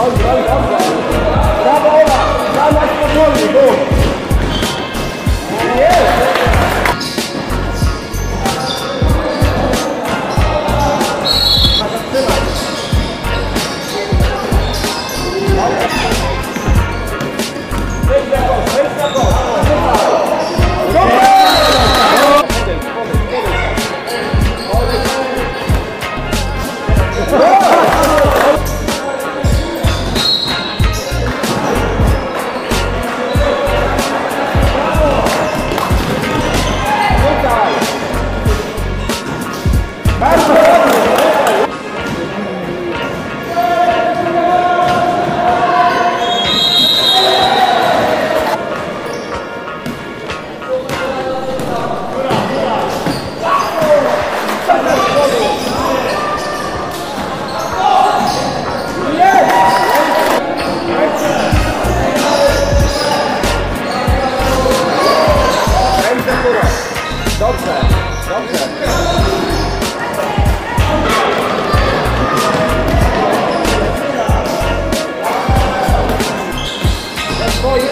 go, go, go.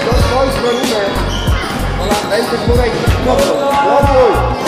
dat is fout, maar niet meer. Voilà, deze moet nog Wat mooi.